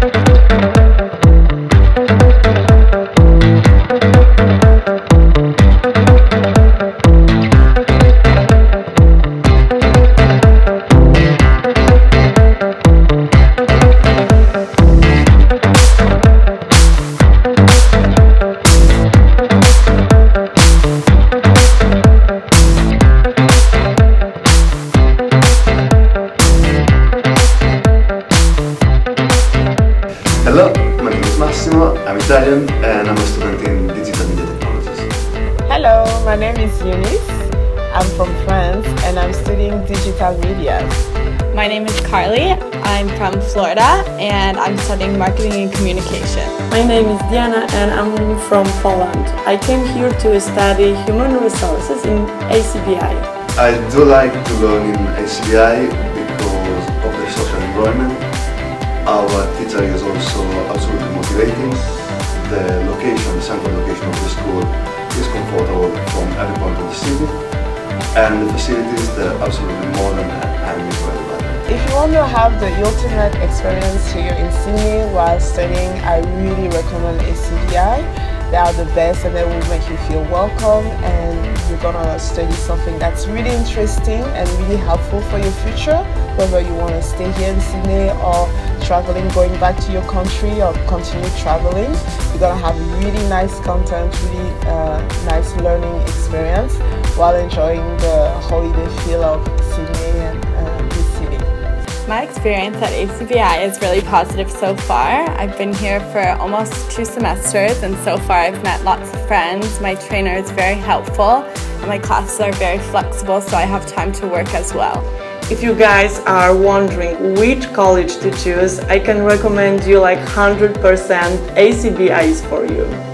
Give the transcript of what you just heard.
Hello, Massimo, I'm Italian and I'm a student in digital media technologies. Hello, my name is Eunice. I'm from France and I'm studying digital media. My name is Carly. I'm from Florida and I'm studying marketing and communication. My name is Diana and I'm from Poland. I came here to study human resources in ACBI. I do like to learn in ACBI because of the social environment. Our teacher is also absolutely motivating. The location, the central location of the school is comfortable from every point of the city and the facilities, they're absolutely modern and everybody. If you want to have the ultimate experience here in Sydney while studying, I really recommend ACBI. They are the best and they will make you feel welcome and you're gonna study something that's really interesting and really helpful for your future, whether you want to stay here in Sydney or traveling, going back to your country or continue traveling. You're gonna have really nice content, really uh, nice learning experience while enjoying the holiday feel of Sydney and. My experience at ACBI is really positive so far. I've been here for almost two semesters and so far I've met lots of friends. My trainer is very helpful and my classes are very flexible so I have time to work as well. If you guys are wondering which college to choose, I can recommend you like 100% ACBI is for you.